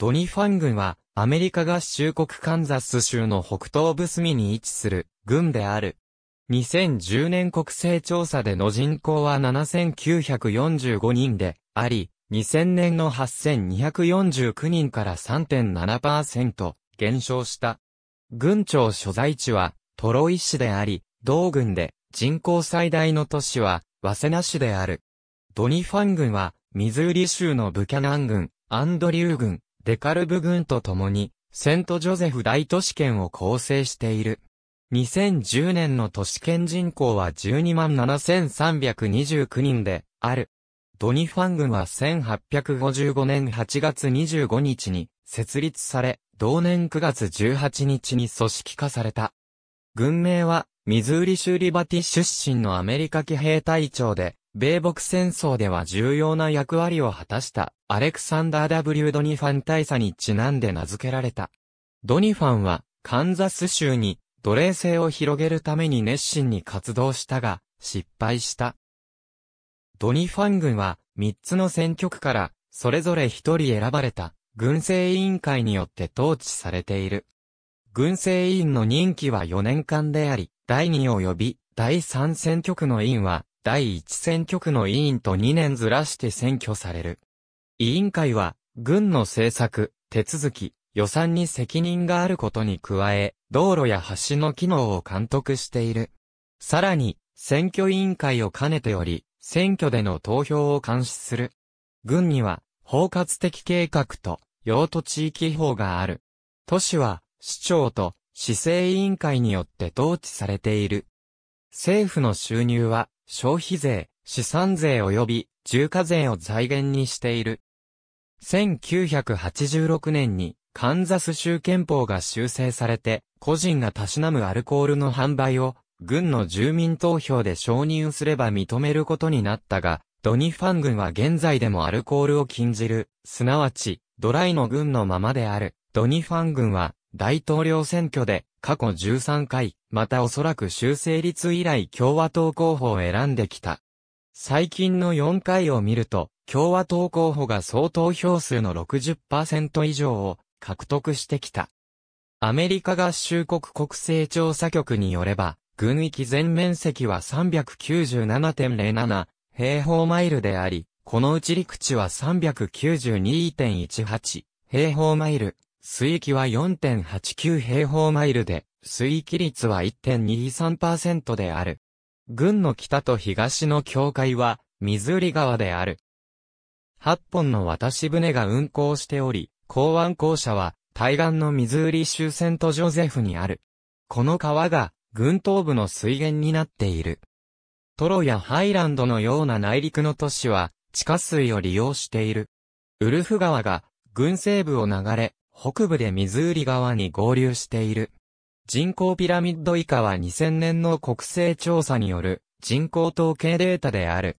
ドニファン郡は、アメリカ合衆国カンザス州の北東部隅に位置する郡である。2010年国勢調査での人口は7945人であり、2000年の8249人から3.7%減少した。郡庁所在地はトロイ市であり、同郡で人口最大の都市はワセナ市である。ドニファン郡はミズーリ州のブキャナン郡、アンドリュー郡、デカルブ郡と共に、セントジョゼフ大都市圏を構成している。2010年の都市圏人口は12万7329人である。ドニファン郡は1855年8月25日に設立され、同年9月18日に組織化された。軍名は、ミズーリ州リバティ出身のアメリカ騎兵隊長で、米北戦争では重要な役割を果たしたアレクサンダー W. ドニファン大佐にちなんで名付けられた。ドニファンはカンザス州に奴隷制を広げるために熱心に活動したが失敗した。ドニファン軍は3つの選挙区からそれぞれ1人選ばれた軍政委員会によって統治されている。軍政委員の任期は4年間であり、第2及び第3選挙区の委員は第1選挙区の委員と2年ずらして選挙される。委員会は、軍の政策、手続き、予算に責任があることに加え、道路や橋の機能を監督している。さらに、選挙委員会を兼ねており、選挙での投票を監視する。軍には、包括的計画と、用途地域法がある。都市は、市長と、市政委員会によって統治されている。政府の収入は、消費税、資産税及び重課税を財源にしている。1986年にカンザス州憲法が修正されて、個人がたしなむアルコールの販売を、軍の住民投票で承認すれば認めることになったが、ドニファン軍は現在でもアルコールを禁じる、すなわち、ドライの軍のままである。ドニファン軍は、大統領選挙で、過去13回、またおそらく修正率以来共和党候補を選んできた。最近の4回を見ると、共和党候補が総投票数の60%以上を獲得してきた。アメリカ合衆国国勢調査局によれば、軍域全面積は397.07平方マイルであり、このうち陸地は392.18平方マイル、水域は4.89平方マイルで、水域率は1.23%である。軍の北と東の境界は、ミズーリ川である。8本の渡し船が運航しており、港湾校舎は、対岸のミズーリ州セントジョゼフにある。この川が、軍東部の水源になっている。トロやハイランドのような内陸の都市は、地下水を利用している。ウルフ川が、軍西部を流れ、北部でミズーリ川に合流している。人口ピラミッド以下は2000年の国勢調査による人口統計データである。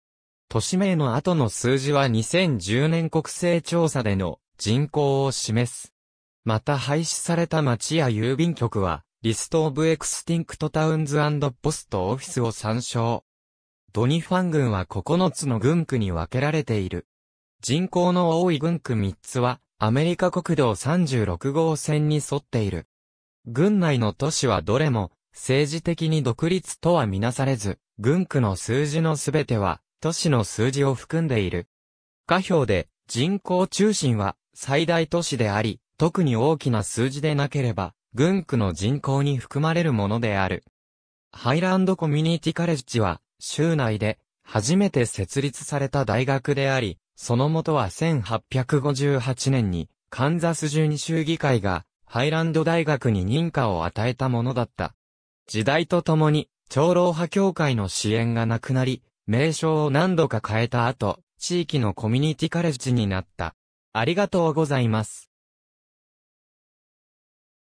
都市名の後の数字は2010年国勢調査での人口を示す。また廃止された町や郵便局は、 List of Extinct Towns Post Office を参照。ドニファン郡は9つの郡区に分けられている。人口の多い郡区3つは、アメリカ国道36号線に沿っている。軍内の都市はどれも政治的に独立とはみなされず、軍区の数字のすべては都市の数字を含んでいる。下表で人口中心は最大都市であり、特に大きな数字でなければ、軍区の人口に含まれるものである。ハイランドコミュニティカレッジは、州内で初めて設立された大学であり、その元は1858年に、カンザス12州議会が、ハイランド大学に認可を与えたものだった。時代とともに、長老派協会の支援がなくなり、名称を何度か変えた後、地域のコミュニティカレッジになった。ありがとうございます。